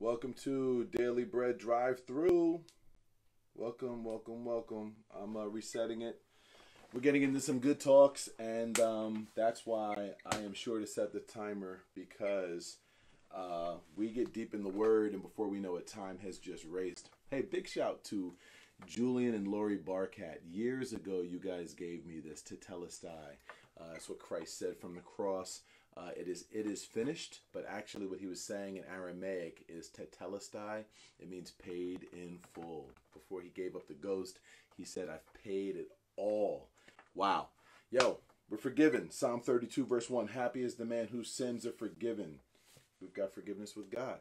Welcome to Daily Bread Drive Through. Welcome, welcome, welcome. I'm uh, resetting it. We're getting into some good talks, and um, that's why I am sure to set the timer because uh, we get deep in the Word, and before we know it, time has just raced. Hey, big shout to Julian and Lori Barkat. Years ago, you guys gave me this tetelestai. Uh, that's what Christ said from the cross. Uh, it is it is finished, but actually what he was saying in Aramaic is tetelestai. It means paid in full. Before he gave up the ghost, he said, "I've paid it all." Wow, yo, we're forgiven. Psalm thirty-two, verse one: Happy is the man whose sins are forgiven. We've got forgiveness with God.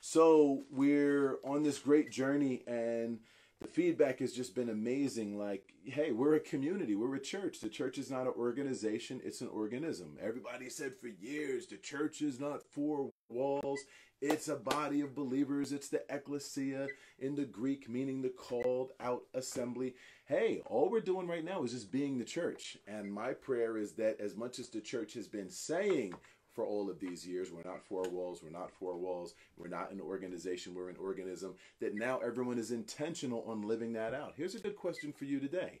So we're on this great journey, and the feedback has just been amazing. Like, hey, we're a community, we're a church. The church is not an organization, it's an organism. Everybody said for years the church is not four walls, it's a body of believers. It's the ecclesia in the Greek, meaning the called out assembly. Hey, all we're doing right now is just being the church. And my prayer is that as much as the church has been saying for all of these years. We're not four walls. We're not four walls. We're not an organization. We're an organism. That now everyone is intentional on living that out. Here's a good question for you today.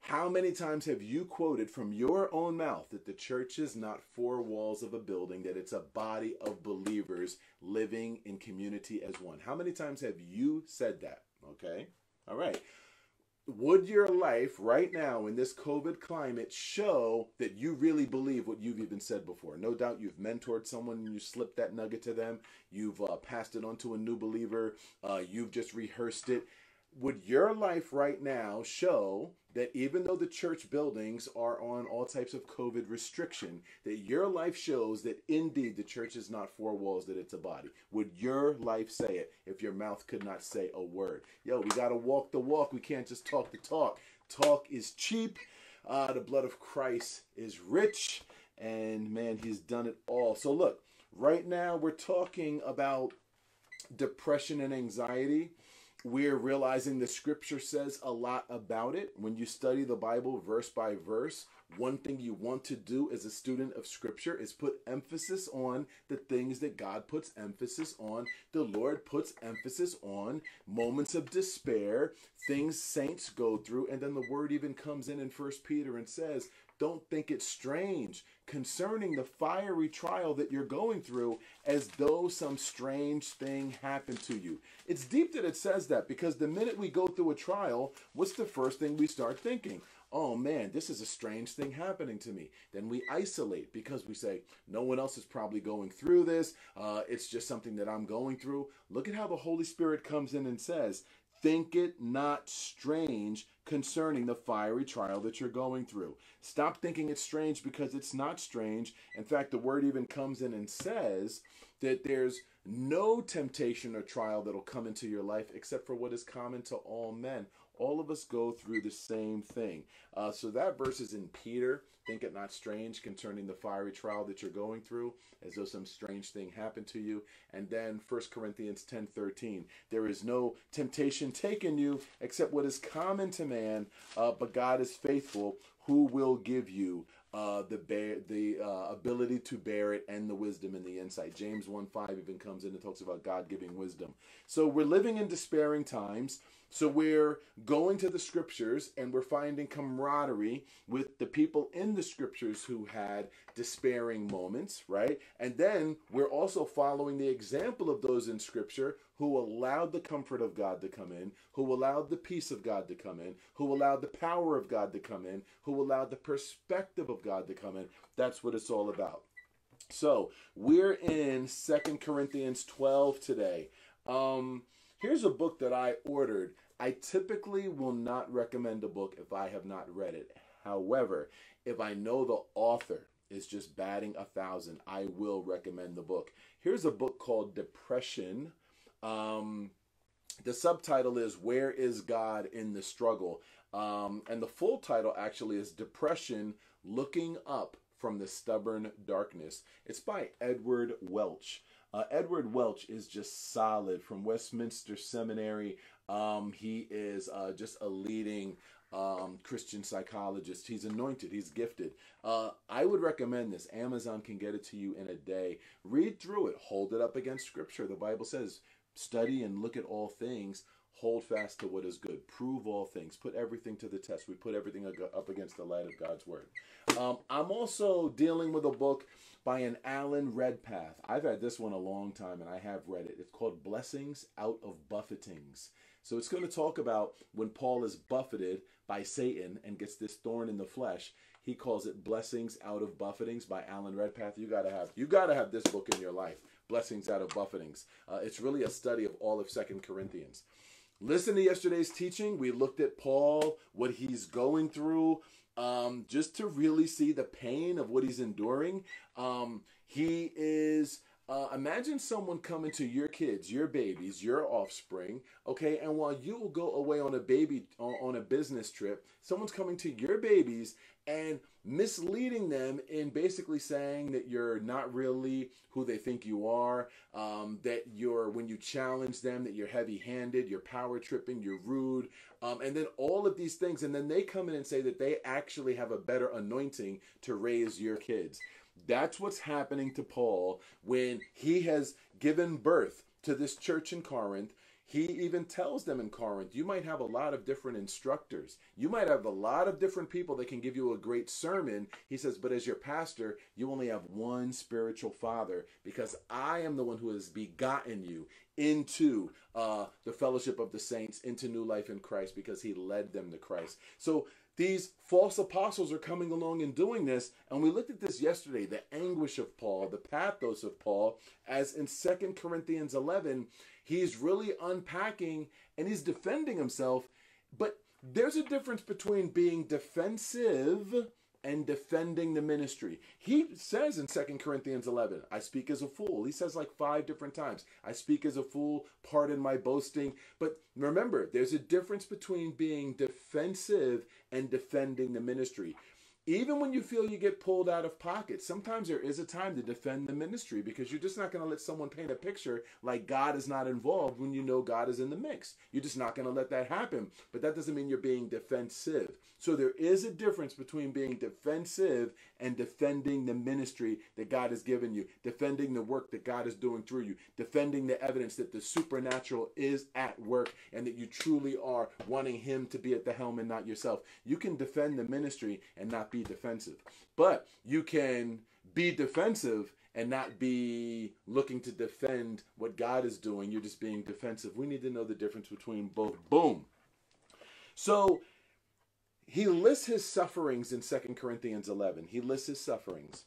How many times have you quoted from your own mouth that the church is not four walls of a building, that it's a body of believers living in community as one? How many times have you said that? Okay. All right would your life right now in this COVID climate show that you really believe what you've even said before? No doubt you've mentored someone and you slipped that nugget to them. You've uh, passed it on to a new believer. Uh, you've just rehearsed it would your life right now show that even though the church buildings are on all types of COVID restriction, that your life shows that indeed the church is not four walls, that it's a body? Would your life say it if your mouth could not say a word? Yo, we got to walk the walk. We can't just talk the talk. Talk is cheap. Uh, the blood of Christ is rich. And man, he's done it all. So look, right now we're talking about depression and anxiety we're realizing the scripture says a lot about it. When you study the Bible verse by verse, one thing you want to do as a student of scripture is put emphasis on the things that God puts emphasis on. The Lord puts emphasis on moments of despair, things saints go through, and then the word even comes in in First Peter and says, don't think it's strange concerning the fiery trial that you're going through as though some strange thing happened to you. It's deep that it says that because the minute we go through a trial, what's the first thing we start thinking? Oh man, this is a strange thing happening to me. Then we isolate because we say, no one else is probably going through this. Uh, it's just something that I'm going through. Look at how the Holy Spirit comes in and says, Think it not strange concerning the fiery trial that you're going through. Stop thinking it's strange because it's not strange. In fact, the word even comes in and says that there's no temptation or trial that'll come into your life except for what is common to all men. All of us go through the same thing. Uh, so that verse is in Peter. Think it not strange concerning the fiery trial that you're going through, as though some strange thing happened to you. And then 1 Corinthians 10 13. There is no temptation taken you except what is common to man, uh, but God is faithful, who will give you uh, the bear, the uh, ability to bear it and the wisdom and the insight. James 1 5 even comes in and talks about God giving wisdom. So we're living in despairing times. So we're going to the scriptures and we're finding camaraderie with the people in the scriptures who had despairing moments, right? And then we're also following the example of those in scripture who allowed the comfort of God to come in, who allowed the peace of God to come in, who allowed the power of God to come in, who allowed the perspective of God to come in. That's what it's all about. So we're in Second Corinthians 12 today. Um, Here's a book that I ordered. I typically will not recommend a book if I have not read it. However, if I know the author is just batting a thousand, I will recommend the book. Here's a book called Depression. Um, the subtitle is Where is God in the Struggle? Um, and the full title actually is Depression Looking Up from the Stubborn Darkness. It's by Edward Welch. Uh, Edward Welch is just solid from Westminster Seminary. Um, he is uh, just a leading um, Christian psychologist. He's anointed, he's gifted. Uh, I would recommend this. Amazon can get it to you in a day. Read through it, hold it up against Scripture. The Bible says, study and look at all things. Hold fast to what is good. Prove all things. Put everything to the test. We put everything up against the light of God's word. Um, I'm also dealing with a book by an Alan Redpath. I've had this one a long time and I have read it. It's called Blessings Out of Buffetings. So it's going to talk about when Paul is buffeted by Satan and gets this thorn in the flesh. He calls it Blessings Out of Buffetings by Alan Redpath. You got to have you got to have this book in your life. Blessings Out of Buffetings. Uh, it's really a study of all of Second Corinthians. Listen to yesterday's teaching. We looked at Paul, what he's going through, um, just to really see the pain of what he's enduring. Um, he is uh, imagine someone coming to your kids, your babies, your offspring, okay, and while you will go away on a baby on a business trip, someone's coming to your babies and misleading them in basically saying that you're not really who they think you are, um, that you're when you challenge them that you're heavy-handed, you're power tripping, you're rude, um, and then all of these things, and then they come in and say that they actually have a better anointing to raise your kids. That's what's happening to Paul when he has given birth to this church in Corinth. He even tells them in Corinth, you might have a lot of different instructors. You might have a lot of different people that can give you a great sermon. He says, but as your pastor, you only have one spiritual father because I am the one who has begotten you into uh, the fellowship of the saints, into new life in Christ because he led them to Christ. So these false apostles are coming along and doing this. And we looked at this yesterday the anguish of Paul, the pathos of Paul, as in Second Corinthians 11, he's really unpacking and he's defending himself. But there's a difference between being defensive and defending the ministry. He says in Second Corinthians 11, I speak as a fool. He says like five different times, I speak as a fool, pardon my boasting. But remember, there's a difference between being defensive and defending the ministry even when you feel you get pulled out of pocket, sometimes there is a time to defend the ministry because you're just not going to let someone paint a picture like God is not involved when you know God is in the mix. You're just not going to let that happen. But that doesn't mean you're being defensive. So there is a difference between being defensive and defending the ministry that God has given you, defending the work that God is doing through you, defending the evidence that the supernatural is at work and that you truly are wanting Him to be at the helm and not yourself. You can defend the ministry and not be defensive, but you can be defensive and not be looking to defend what God is doing. You're just being defensive. We need to know the difference between both. Boom. So he lists his sufferings in Second Corinthians 11. He lists his sufferings.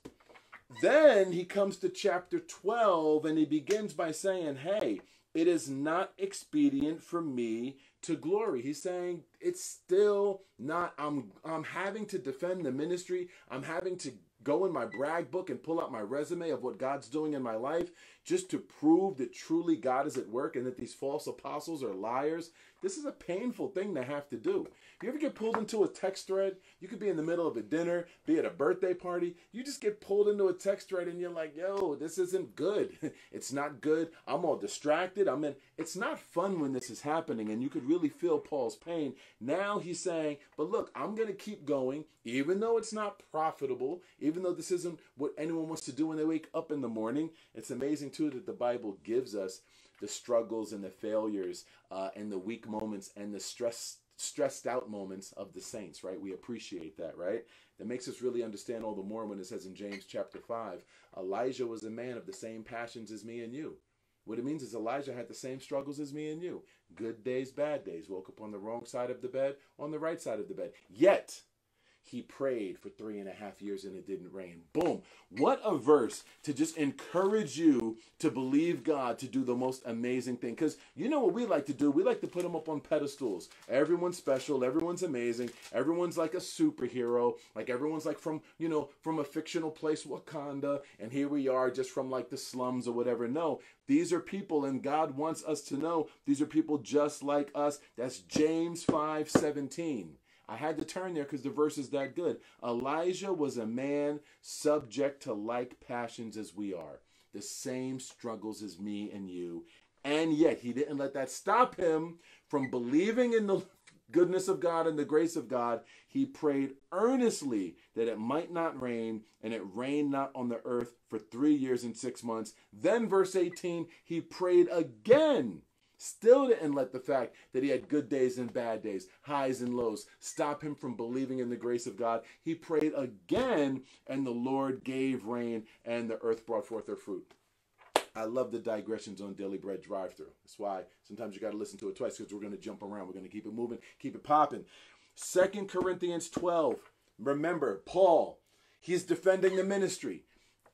Then he comes to chapter 12 and he begins by saying, Hey, it is not expedient for me to glory. He's saying it's still not I'm I'm having to defend the ministry. I'm having to go in my brag book and pull out my resume of what God's doing in my life just to prove that truly God is at work and that these false apostles are liars. This is a painful thing to have to do. You ever get pulled into a text thread? You could be in the middle of a dinner, be at a birthday party. You just get pulled into a text thread and you're like, yo, this isn't good. it's not good. I'm all distracted. I'm in. It's not fun when this is happening. And you could really feel Paul's pain. Now he's saying, but look, I'm going to keep going, even though it's not profitable, even though this isn't what anyone wants to do when they wake up in the morning. It's amazing, too, that the Bible gives us the struggles and the failures uh, and the weak moments and the stress stressed out moments of the saints, right? We appreciate that, right? That makes us really understand all the more when it says in James chapter 5, Elijah was a man of the same passions as me and you. What it means is Elijah had the same struggles as me and you. Good days, bad days. Woke up on the wrong side of the bed, on the right side of the bed. Yet, he prayed for three and a half years and it didn't rain. Boom. What a verse to just encourage you to believe God to do the most amazing thing. Because you know what we like to do? We like to put them up on pedestals. Everyone's special. Everyone's amazing. Everyone's like a superhero. Like everyone's like from, you know, from a fictional place, Wakanda. And here we are just from like the slums or whatever. No, these are people, and God wants us to know these are people just like us. That's James 5 17. I had to turn there because the verse is that good. Elijah was a man subject to like passions as we are, the same struggles as me and you. And yet he didn't let that stop him from believing in the goodness of God and the grace of God, he prayed earnestly that it might not rain, and it rained not on the earth for three years and six months. Then, verse 18, he prayed again. Still didn't let the fact that he had good days and bad days, highs and lows, stop him from believing in the grace of God. He prayed again, and the Lord gave rain, and the earth brought forth her fruit. I love the digressions on Daily Bread drive through. That's why sometimes you got to listen to it twice because we're going to jump around. We're going to keep it moving, keep it popping. Second Corinthians 12. Remember, Paul, he's defending the ministry.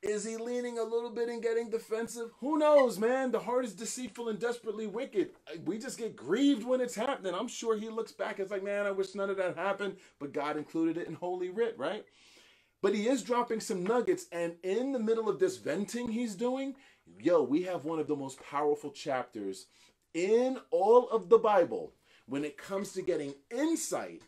Is he leaning a little bit and getting defensive? Who knows, man? The heart is deceitful and desperately wicked. Uh, we just get grieved when it's happening. I'm sure he looks back and is like, man, I wish none of that happened, but God included it in Holy Writ, right? But he is dropping some nuggets, and in the middle of this venting he's doing, yo, we have one of the most powerful chapters in all of the Bible when it comes to getting insight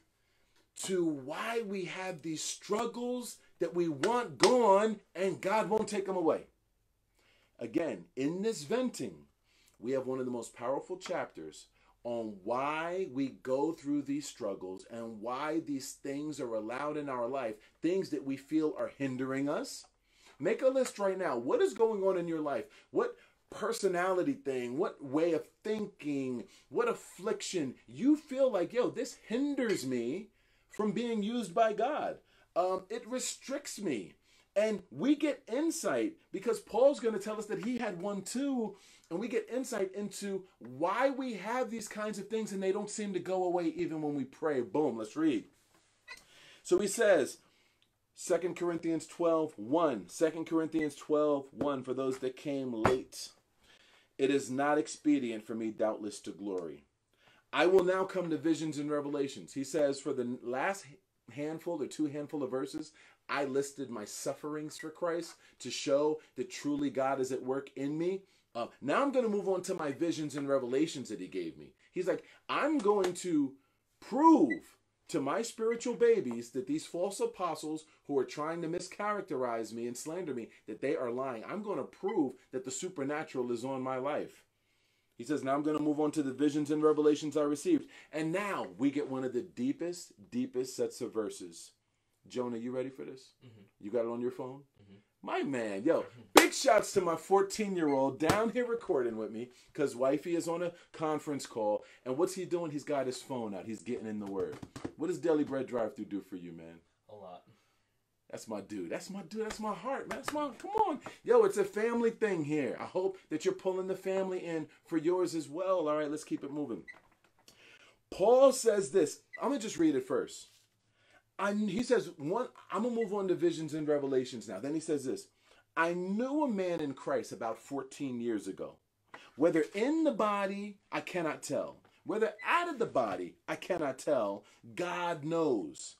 to why we have these struggles that we want gone and God won't take them away. Again, in this venting, we have one of the most powerful chapters on why we go through these struggles and why these things are allowed in our life, things that we feel are hindering us. Make a list right now. What is going on in your life? What personality thing, what way of thinking, what affliction you feel like, yo, this hinders me from being used by God. Um, it restricts me. And we get insight because Paul's going to tell us that he had one too. And we get insight into why we have these kinds of things and they don't seem to go away even when we pray. Boom, let's read. So he says, 2 Corinthians 12, 1. 2 Corinthians 12, 1 for those that came late. It is not expedient for me, doubtless, to glory. I will now come to visions and revelations. He says, for the last handful or two handful of verses, I listed my sufferings for Christ to show that truly God is at work in me. Uh, now I'm going to move on to my visions and revelations that he gave me. He's like, I'm going to prove to my spiritual babies that these false apostles who are trying to mischaracterize me and slander me, that they are lying. I'm going to prove that the supernatural is on my life. He says, Now I'm going to move on to the visions and revelations I received. And now we get one of the deepest, deepest sets of verses. Jonah, you ready for this? Mm-hmm. You got it on your phone? Mm-hmm. My man, yo, big shouts to my 14 year old down here recording with me because wifey is on a conference call. And what's he doing? He's got his phone out. He's getting in the word. What does Daily Bread Drive Through do for you, man? That's my dude. That's my dude. That's my heart, man. That's my come on. Yo, it's a family thing here. I hope that you're pulling the family in for yours as well. All right, let's keep it moving. Paul says this. I'm gonna just read it first. I, he says one. I'm gonna move on to visions and revelations now. Then he says this. I knew a man in Christ about 14 years ago. Whether in the body, I cannot tell. Whether out of the body, I cannot tell. God knows.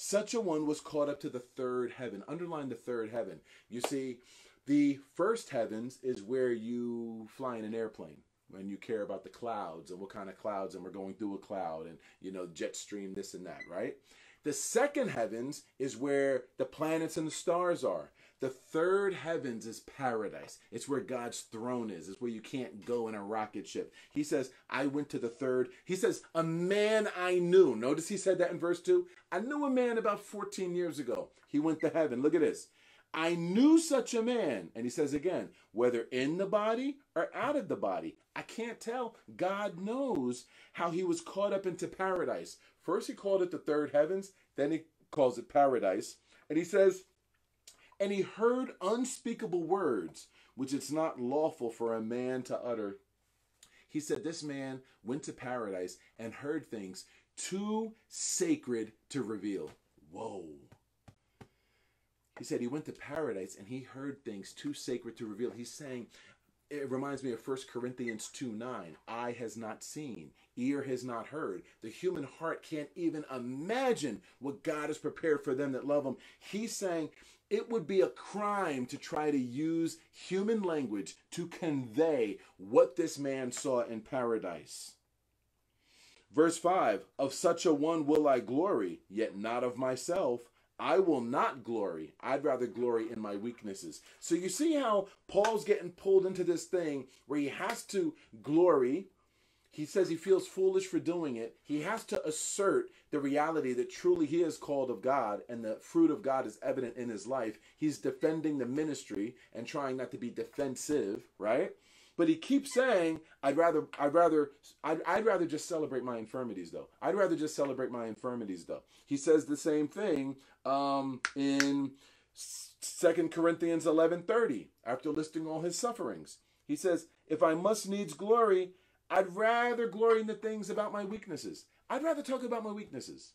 Such a one was caught up to the third heaven. Underline the third heaven. You see, the first heavens is where you fly in an airplane when you care about the clouds and what kind of clouds and we're going through a cloud and you know jet stream this and that right the second heavens is where the planets and the stars are the third heavens is paradise. It's where God's throne is. It's where you can't go in a rocket ship. He says, I went to the third. He says, a man I knew. Notice he said that in verse 2. I knew a man about 14 years ago. He went to heaven. Look at this. I knew such a man. And he says again, whether in the body or out of the body, I can't tell. God knows how he was caught up into paradise. First, he called it the third heavens, then he calls it paradise. And he says, and he heard unspeakable words, which it's not lawful for a man to utter. He said, This man went to paradise and heard things too sacred to reveal. Whoa. He said he went to paradise and he heard things too sacred to reveal. He's saying, it reminds me of 1 Corinthians 2 9. Eye has not seen, ear has not heard. The human heart can't even imagine what God has prepared for them that love Him. He's saying it would be a crime to try to use human language to convey what this man saw in paradise. Verse 5 Of such a one will I glory, yet not of myself. I will not glory. I'd rather glory in my weaknesses. So you see how Paul's getting pulled into this thing where he has to glory he says he feels foolish for doing it. He has to assert the reality that truly he is called of God and the fruit of God is evident in his life. He's defending the ministry and trying not to be defensive, right? But he keeps saying, "I'd rather, I'd rather, I'd, I'd rather just celebrate my infirmities, though. I'd rather just celebrate my infirmities, though." He says the same thing um, in Second Corinthians eleven thirty after listing all his sufferings. He says, "If I must needs glory." I'd rather glory in the things about my weaknesses. I'd rather talk about my weaknesses.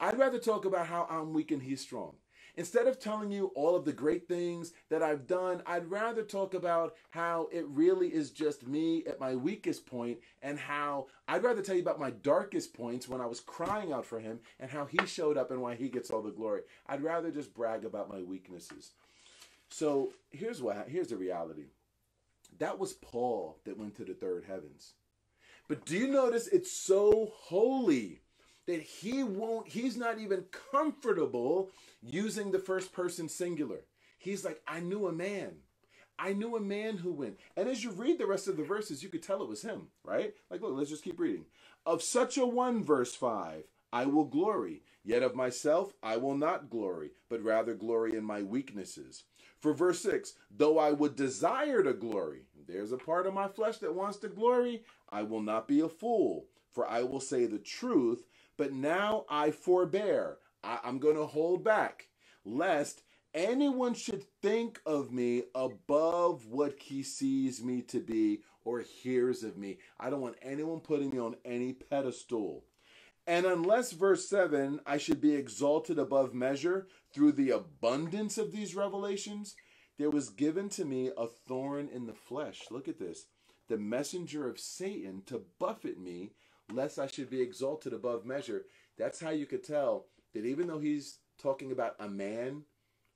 I'd rather talk about how I'm weak and he's strong. Instead of telling you all of the great things that I've done, I'd rather talk about how it really is just me at my weakest point and how I'd rather tell you about my darkest points when I was crying out for him and how he showed up and why he gets all the glory. I'd rather just brag about my weaknesses. So here's what here's the reality. That was Paul that went to the third heavens. But do you notice it's so holy that he won't, he's not even comfortable using the first person singular. He's like, I knew a man. I knew a man who went. And as you read the rest of the verses, you could tell it was him, right? Like, look, let's just keep reading. Of such a one, verse 5, I will glory. Yet of myself I will not glory, but rather glory in my weaknesses for verse 6, though I would desire to glory, there's a part of my flesh that wants to glory, I will not be a fool, for I will say the truth, but now I forbear. I, I'm going to hold back, lest anyone should think of me above what he sees me to be or hears of me. I don't want anyone putting me on any pedestal. And unless, verse 7, I should be exalted above measure through the abundance of these revelations, there was given to me a thorn in the flesh. Look at this. The messenger of Satan to buffet me, lest I should be exalted above measure. That's how you could tell that even though he's talking about a man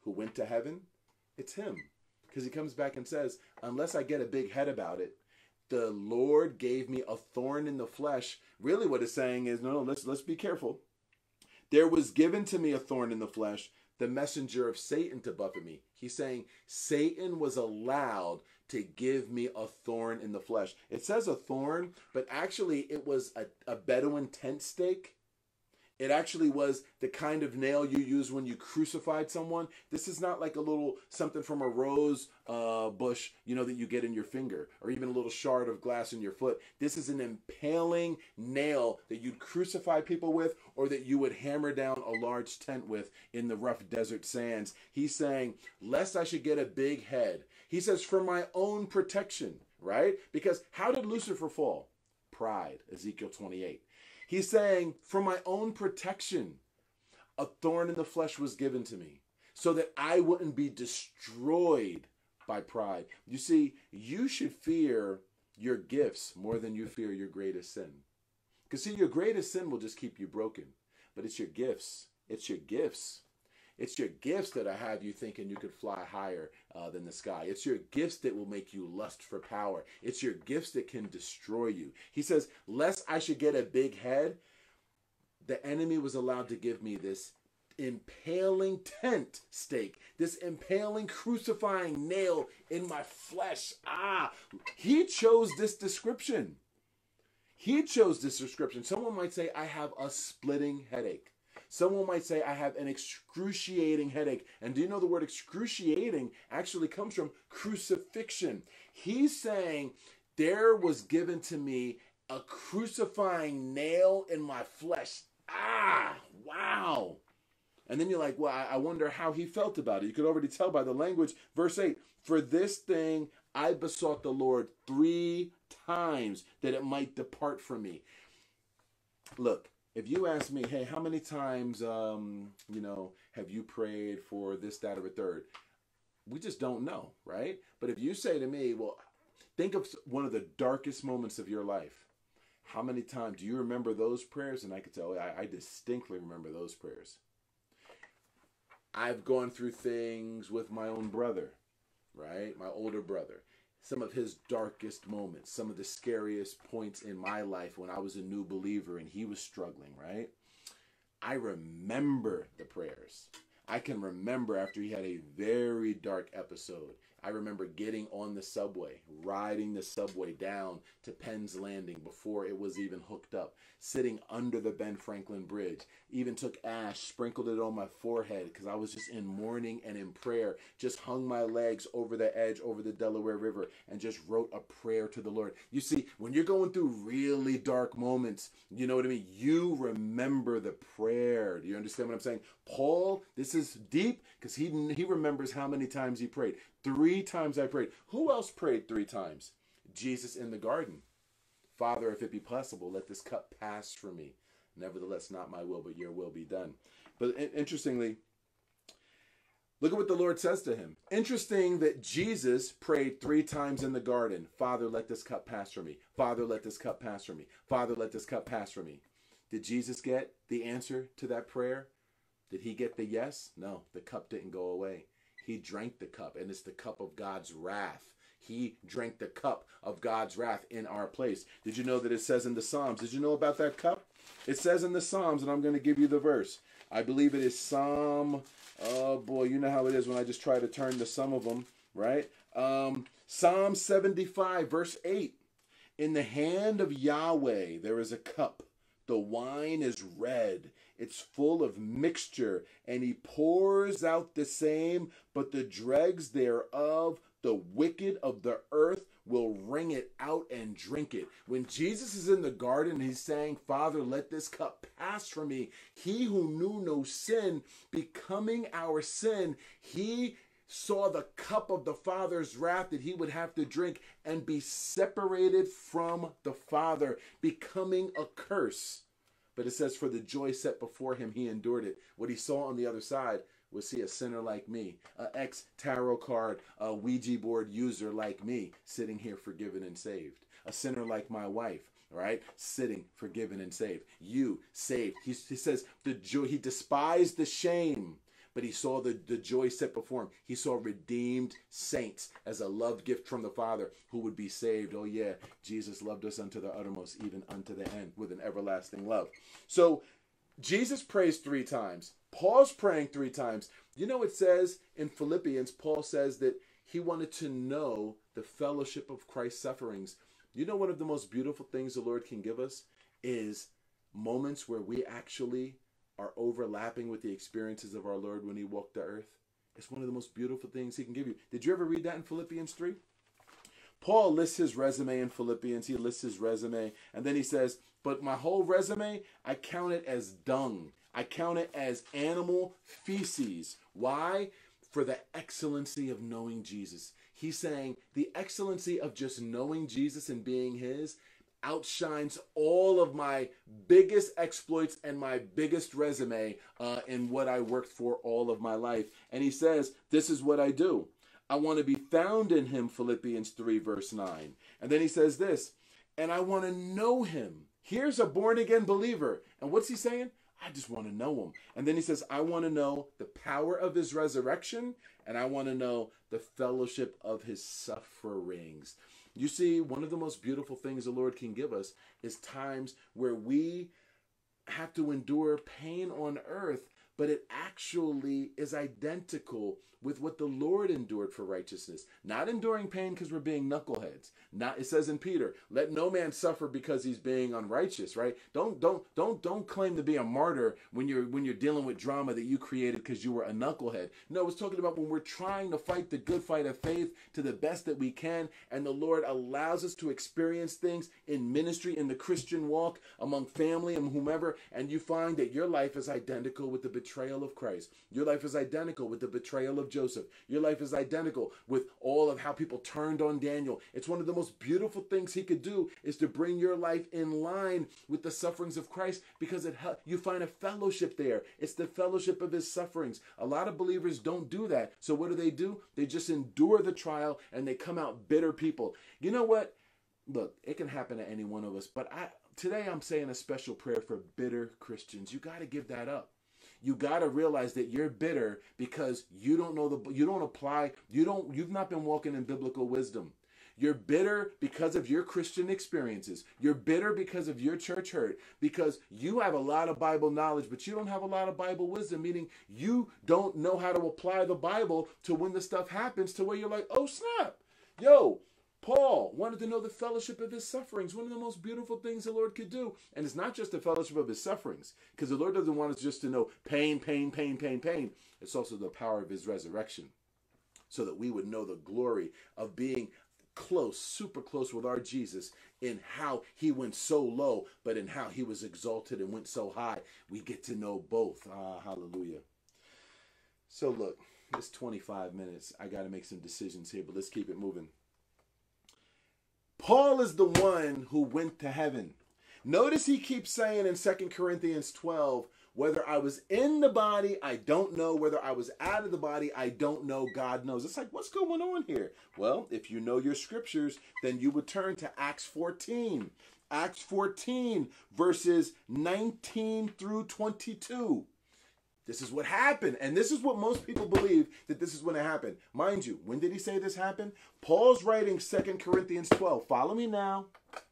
who went to heaven, it's him. Because he comes back and says, unless I get a big head about it, the Lord gave me a thorn in the flesh. Really, what it's saying is, no, no, let's let's be careful. There was given to me a thorn in the flesh, the messenger of Satan to buffet me. He's saying Satan was allowed to give me a thorn in the flesh. It says a thorn, but actually it was a, a Bedouin tent stake it actually was the kind of nail you use when you crucified someone. This is not like a little something from a rose uh, bush, you know, that you get in your finger, or even a little shard of glass in your foot. This is an impaling nail that you'd crucify people with, or that you would hammer down a large tent with in the rough desert sands. He's saying, lest I should get a big head. He says, for my own protection, right? Because how did Lucifer fall? Pride, Ezekiel 28. He's saying, For my own protection, a thorn in the flesh was given to me so that I wouldn't be destroyed by pride. You see, you should fear your gifts more than you fear your greatest sin. Because, see, your greatest sin will just keep you broken, but it's your gifts. It's your gifts it's your gifts that I have you thinking you could fly higher uh, than the sky. It's your gifts that will make you lust for power. It's your gifts that can destroy you. He says, Lest I should get a big head, the enemy was allowed to give me this impaling tent stake, this impaling crucifying nail in my flesh. Ah, he chose this description. He chose this description. Someone might say, I have a splitting headache. Someone might say, I have an excruciating headache. And do you know the word excruciating actually comes from crucifixion? He's saying, There was given to me a crucifying nail in my flesh. Ah, wow. And then you're like, well, I wonder how he felt about it. You could already tell by the language. Verse 8 For this thing I besought the Lord three times that it might depart from me. Look, if you ask me, hey, how many times, um, you know, have you prayed for this, that, or a third? We just don't know, right? But if you say to me, well, think of one of the darkest moments of your life. How many times do you remember those prayers? And I could tell I, I distinctly remember those prayers. I've gone through things with my own brother, right? My older brother some of his darkest moments, some of the scariest points in my life when I was a new believer and he was struggling, right? I remember the prayers. I can remember after he had a very dark episode I remember getting on the subway, riding the subway down to Penn's Landing before it was even hooked up, sitting under the Ben Franklin Bridge. Even took ash, sprinkled it on my forehead because I was just in mourning and in prayer. Just hung my legs over the edge, over the Delaware River, and just wrote a prayer to the Lord. You see, when you're going through really dark moments, you know what I mean? You remember the prayer. Do you understand what I'm saying? Paul, this is deep because he, he remembers how many times he prayed. Three times I prayed. Who else prayed three times? Jesus in the garden. Father, if it be possible, let this cup pass from me. Nevertheless, not my will, but your will be done. But interestingly, look at what the Lord says to him. Interesting that Jesus prayed three times in the garden Father, let this cup pass from me. Father, let this cup pass from me. Father, let this cup pass from me. Did Jesus get the answer to that prayer? Did he get the yes? No, the cup didn't go away. He drank the cup, and it's the cup of God's wrath. He drank the cup of God's wrath in our place. Did you know that it says in the Psalms? Did you know about that cup? It says in the Psalms, and I'm going to give you the verse. I believe it is Psalm. Oh boy, you know how it is when I just try to turn to some of them, right? Um, Psalm 75, verse 8. In the hand of Yahweh there is a cup. The wine is red it's full of mixture, and he pours out the same, but the dregs thereof, the wicked of the earth, will wring it out and drink it. When Jesus is in the garden, he's saying, Father, let this cup pass from me. He who knew no sin, becoming our sin, he saw the cup of the Father's wrath that he would have to drink and be separated from the Father, becoming a curse. But it says, For the joy set before him, he endured it. What he saw on the other side was see a sinner like me, an ex tarot card, a Ouija board user like me, sitting here forgiven and saved. A sinner like my wife, right? Sitting forgiven and saved. You saved. He, he says the joy. He despised the shame but he saw the, the joy set before him. He saw redeemed saints as a love gift from the Father who would be saved. Oh, yeah, Jesus loved us unto the uttermost, even unto the end, with an everlasting love. So Jesus prays three times. Paul's praying three times. You know, it says in Philippians, Paul says that he wanted to know the fellowship of Christ's sufferings. You know, one of the most beautiful things the Lord can give us is moments where we actually are overlapping with the experiences of our Lord when he walked the earth. It's one of the most beautiful things he can give you. Did you ever read that in Philippians 3? Paul lists his resume in Philippians. He lists his resume. And then he says, But my whole resume, I count it as dung. I count it as animal feces. Why? For the excellency of knowing Jesus. He's saying the excellency of just knowing Jesus and being his outshines all of my biggest exploits and my biggest resume uh, in what I worked for all of my life. And he says, This is what I do. I want to be found in him, Philippians 3, verse 9. And then he says this, and I want to know him. Here's a born again believer. And what's he saying? I just want to know him. And then he says, I want to know the power of his resurrection, and I want to know the fellowship of his sufferings. You see, one of the most beautiful things the Lord can give us is times where we have to endure pain on earth, but it actually is identical with what the Lord endured for righteousness. Not enduring pain because we're being knuckleheads. Not it says in Peter, let no man suffer because he's being unrighteous, right? Don't don't don't don't claim to be a martyr when you're when you're dealing with drama that you created because you were a knucklehead. No, it's talking about when we're trying to fight the good fight of faith to the best that we can, and the Lord allows us to experience things in ministry, in the Christian walk, among family and whomever, and you find that your life is identical with the betrayal of Christ. Your life is identical with the betrayal of Joseph. Your life is identical with all of how people turned on Daniel. It's one of the most beautiful things he could do is to bring your life in line with the sufferings of Christ because it you find a fellowship there. It's the fellowship of his sufferings. A lot of believers don't do that. So what do they do? They just endure the trial and they come out bitter people. You know what? Look, it can happen to any one of us, but I today I'm saying a special prayer for bitter Christians. You got to give that up you got to realize that you're bitter because you don't know the you don't apply you don't you've not been walking in biblical wisdom You're bitter because of your Christian experiences. You're bitter because of your church hurt, because you have a lot of Bible knowledge, but you don't have a lot of Bible wisdom, meaning you don't know how to apply the Bible to when the stuff happens to where you're like, oh snap. Yo, Paul wanted to know the fellowship of his sufferings, one of the most beautiful things the Lord could do. And it's not just the fellowship of his sufferings, because the Lord doesn't want us just to know pain, pain, pain, pain, pain. It's also the power of his resurrection, so that we would know the glory of being close, super close with our Jesus in how he went so low, but in how he was exalted and went so high. We get to know both. Ah, hallelujah. So look, it's 25 minutes. I got to make some decisions here, but let's keep it moving. Paul is the one who went to heaven. Notice he keeps saying in Second Corinthians 12, whether I was in the body, I don't know. Whether I was out of the body, I don't know. God knows. It's like, what's going on here? Well, if you know your scriptures, then you would turn to Acts 14. Acts 14, verses 19 through 22. This is what happened. And this is what most people believe that this is when it happened. Mind you, when did he say this happened? Paul's writing Second Corinthians 12. Follow me now.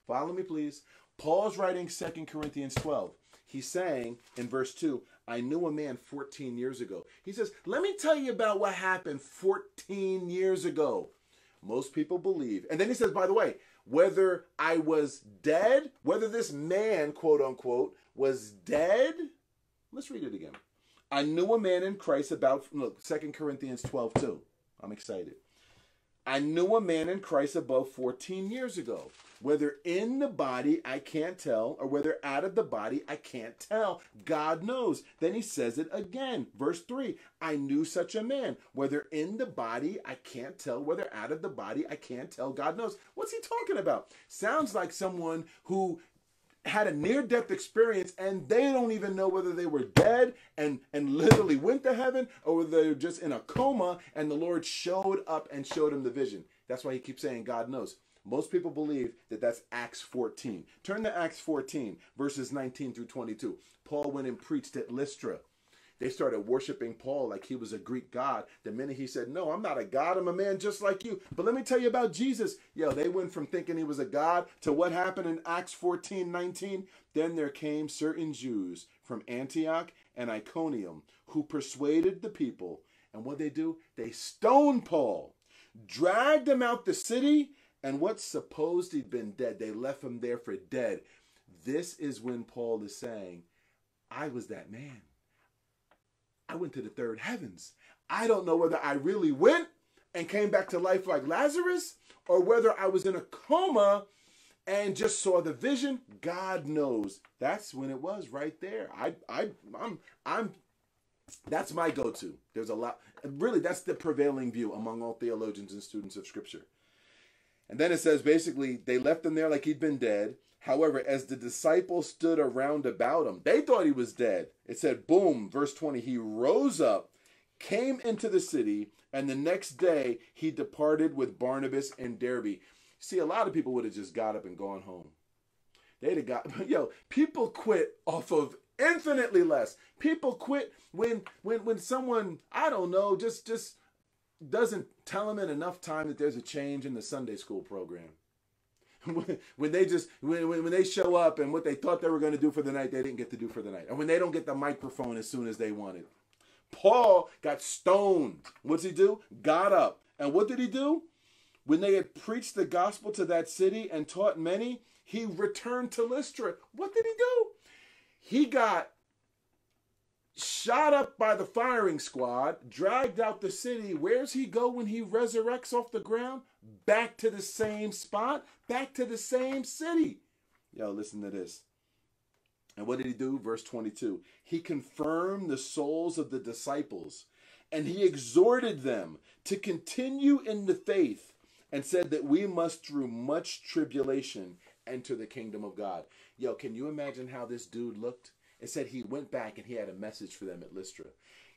Follow me, please. Paul's writing Second Corinthians 12. He's saying in verse 2, I knew a man 14 years ago. He says, Let me tell you about what happened 14 years ago. Most people believe. And then he says, by the way, whether I was dead, whether this man, quote unquote, was dead. Let's read it again. I knew a man in Christ about, look, 2 Corinthians 12, 2. I'm excited. I knew a man in Christ above 14 years ago. Whether in the body, I can't tell, or whether out of the body, I can't tell. God knows. Then he says it again. Verse 3 I knew such a man. Whether in the body, I can't tell. Whether out of the body, I can't tell. God knows. What's he talking about? Sounds like someone who had a near death experience and they don't even know whether they were dead and and literally went to heaven or whether they were just in a coma and the Lord showed up and showed them the vision. That's why he keeps saying God knows. Most people believe that that's Acts 14. Turn to Acts 14 verses 19 through 22. Paul went and preached at Lystra. They started worshiping Paul like he was a Greek god. The minute he said, No, I'm not a god, I'm a man just like you. But let me tell you about Jesus. Yo, they went from thinking he was a god to what happened in Acts 14 19. Then there came certain Jews from Antioch and Iconium who persuaded the people. And what they do? They stoned Paul, dragged him out the city, and what supposed he'd been dead, they left him there for dead. This is when Paul is saying, I was that man. I went to the third heavens. I don't know whether I really went and came back to life like Lazarus or whether I was in a coma and just saw the vision. God knows. That's when it was right there. I I I'm I'm that's my go-to. There's a lot really that's the prevailing view among all theologians and students of scripture. And then it says basically they left him there like he'd been dead. However, as the disciples stood around about him, they thought he was dead. It said, boom, verse 20, he rose up, came into the city, and the next day he departed with Barnabas and Derbe. See, a lot of people would have just got up and gone home. They'd have got, yo, people quit off of infinitely less. People quit when when when someone, I don't know, just just doesn't tell them in enough time that there's a change in the Sunday school program. when they just when, when they show up and what they thought they were going to do for the night they didn't get to do for the night. And when they don't get the microphone as soon as they wanted. Paul got stoned. What's he do? Got up. And what did he do? When they had preached the gospel to that city and taught many he returned to lystra. What did he do? He got shot up by the firing squad dragged out the city. Where's he go when he resurrects off the ground? Back to the same spot, back to the same city. Yo, listen to this. And what did he do? Verse 22. He confirmed the souls of the disciples and he exhorted them to continue in the faith and said that we must, through much tribulation, enter the kingdom of God. Yo, can you imagine how this dude looked? It said he went back and he had a message for them at Lystra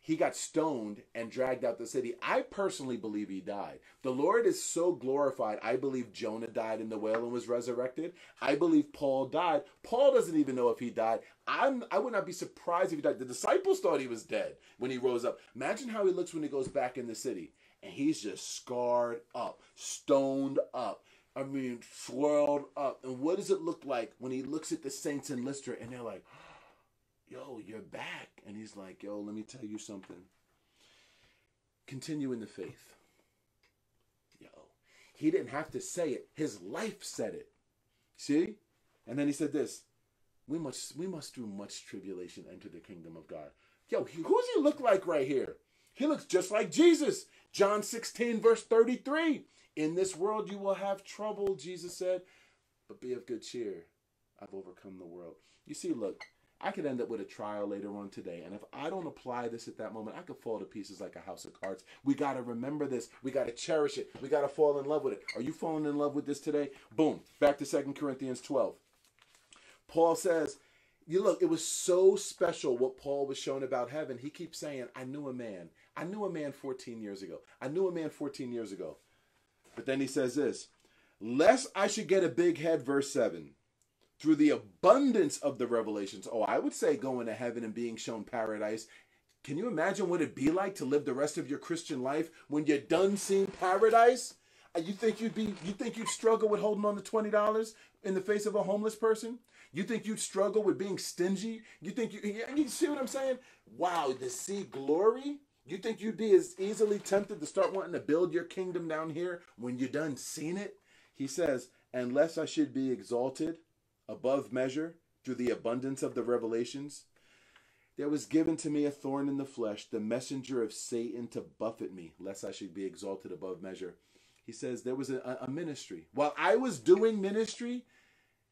he got stoned and dragged out the city. I personally believe he died. The Lord is so glorified. I believe Jonah died in the whale and was resurrected. I believe Paul died. Paul doesn't even know if he died. I'm, I would not be surprised if he died. The disciples thought he was dead when he rose up. Imagine how he looks when he goes back in the city and he's just scarred up, stoned up. I mean, swirled up. And what does it look like when he looks at the saints in Lystra and they're like, yo, you're back. And he's like, yo, let me tell you something. Continue in the faith. Yo, he didn't have to say it. His life said it. See? And then he said this we must we must through much tribulation enter the kingdom of God. Yo, he, who's he look like right here? He looks just like Jesus. John 16, verse 33. In this world you will have trouble, Jesus said, but be of good cheer. I've overcome the world. You see, look, I could end up with a trial later on today. And if I don't apply this at that moment, I could fall to pieces like a house of cards. We got to remember this. We got to cherish it. We got to fall in love with it. Are you falling in love with this today? Boom. Back to Second Corinthians 12. Paul says, you look, it was so special what Paul was shown about heaven. He keeps saying, I knew a man. I knew a man 14 years ago. I knew a man 14 years ago. But then he says this, lest I should get a big head, verse 7 through the abundance of the revelations. Oh, I would say going to heaven and being shown paradise. Can you imagine what it'd be like to live the rest of your Christian life when you're done seeing paradise? Uh, you think you'd be you think you'd struggle with holding on to twenty dollars in the face of a homeless person? You think you'd struggle with being stingy? You think you you see what I'm saying? Wow, to see glory? You think you'd be as easily tempted to start wanting to build your kingdom down here when you're done seeing it? He says, unless I should be exalted above measure through the abundance of the revelations, there was given to me a thorn in the flesh, the messenger of Satan to buffet me, lest I should be exalted above measure. He says there was a, a ministry. While I was doing ministry,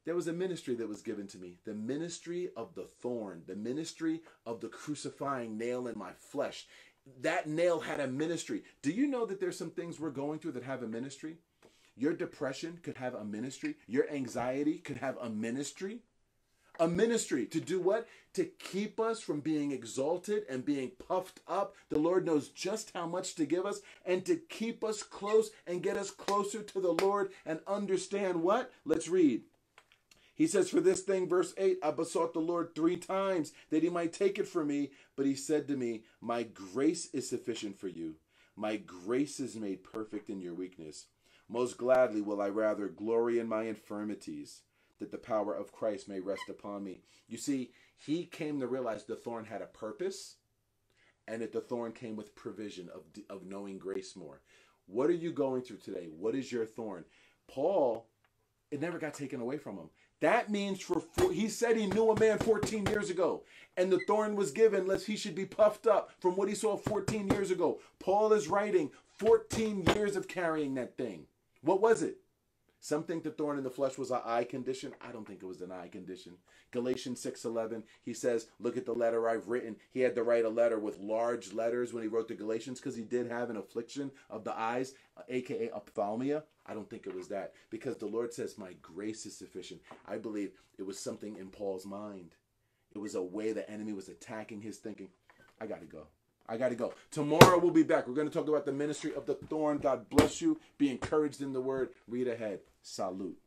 there was a ministry that was given to me the ministry of the thorn, the ministry of the crucifying nail in my flesh. That nail had a ministry. Do you know that there's some things we're going through that have a ministry? Your depression could have a ministry. Your anxiety could have a ministry. A ministry to do what? To keep us from being exalted and being puffed up. The Lord knows just how much to give us and to keep us close and get us closer to the Lord and understand what? Let's read. He says, For this thing, verse 8, I besought the Lord three times that he might take it from me. But he said to me, My grace is sufficient for you. My grace is made perfect in your weakness. Most gladly will I rather glory in my infirmities, that the power of Christ may rest upon me. You see, he came to realize the thorn had a purpose, and that the thorn came with provision of, of knowing grace more. What are you going through today? What is your thorn? Paul, it never got taken away from him. That means for he said he knew a man 14 years ago, and the thorn was given lest he should be puffed up from what he saw 14 years ago. Paul is writing 14 years of carrying that thing. What was it? Some think the thorn in the flesh was an eye condition. I don't think it was an eye condition. Galatians 6:11, he says, "Look at the letter I've written." He had to write a letter with large letters when he wrote the Galatians because he did have an affliction of the eyes, aka ophthalmia. I don't think it was that because the Lord says, "My grace is sufficient." I believe it was something in Paul's mind. It was a way the enemy was attacking his thinking. I got to go. I got to go. Tomorrow we'll be back. We're going to talk about the ministry of the thorn. God bless you. Be encouraged in the word. Read ahead. Salute.